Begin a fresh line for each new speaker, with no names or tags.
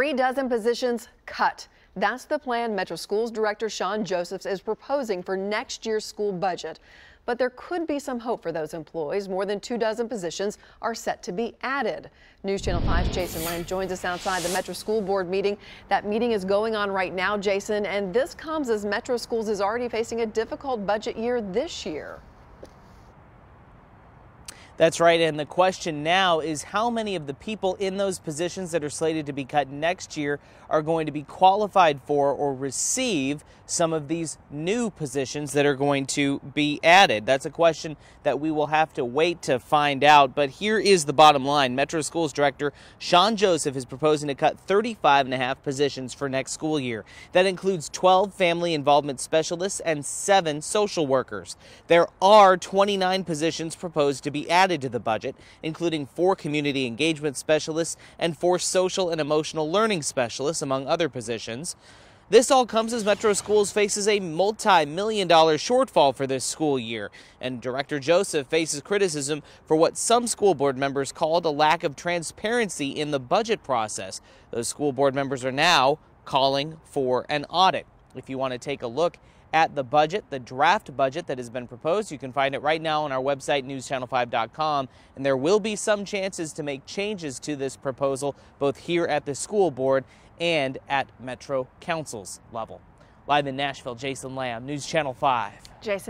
Three dozen positions cut. That's the plan Metro Schools Director Shawn Josephs is proposing for next year's school budget. But there could be some hope for those employees. More than two dozen positions are set to be added. News Channel 5's Jason Lamb joins us outside the Metro School Board meeting. That meeting is going on right now, Jason, and this comes as Metro Schools is already facing a difficult budget year this year.
That's right. And the question now is how many of the people in those positions that are slated to be cut next year are going to be qualified for or receive some of these new positions that are going to be added? That's a question that we will have to wait to find out. But here is the bottom line Metro Schools Director Shawn Joseph is proposing to cut 35 and a half positions for next school year. That includes 12 family involvement specialists and seven social workers. There are 29 positions proposed to be added added to the budget, including four community engagement specialists and four social and emotional learning specialists, among other positions. This all comes as Metro Schools faces a multi million dollar shortfall for this school year, and Director Joseph faces criticism for what some school board members called a lack of transparency in the budget process. Those school board members are now calling for an audit. If you want to take a look at the budget, the draft budget that has been proposed. You can find it right now on our website, newschannel5.com. And there will be some chances to make changes to this proposal, both here at the school board and at Metro Council's level. Live in Nashville, Jason Lamb, News Channel 5.
Jason.